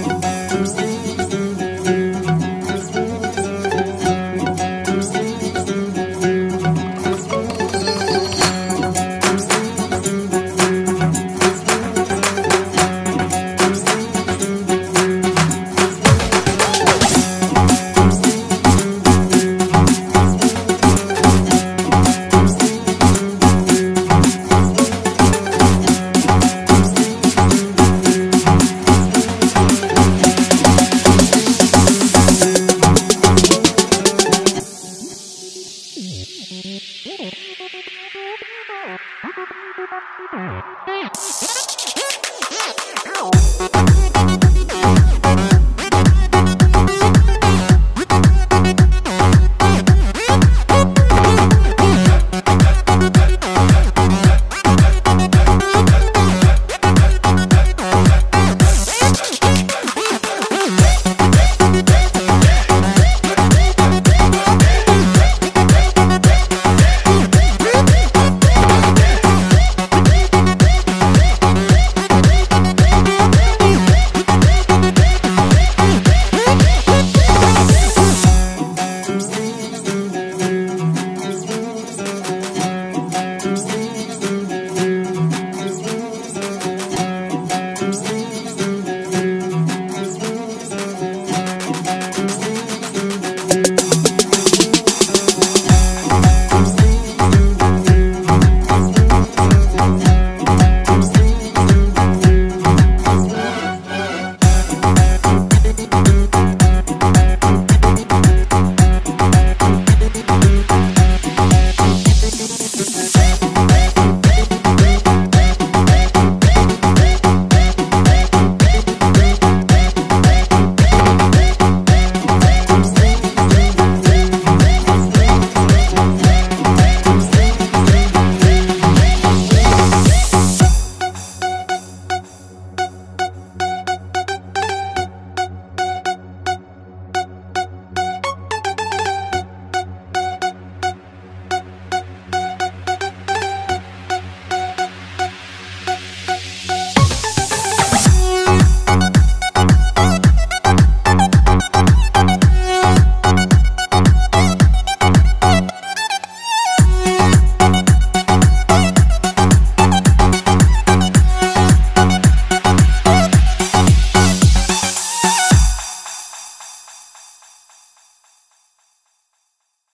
Bye. Thank you.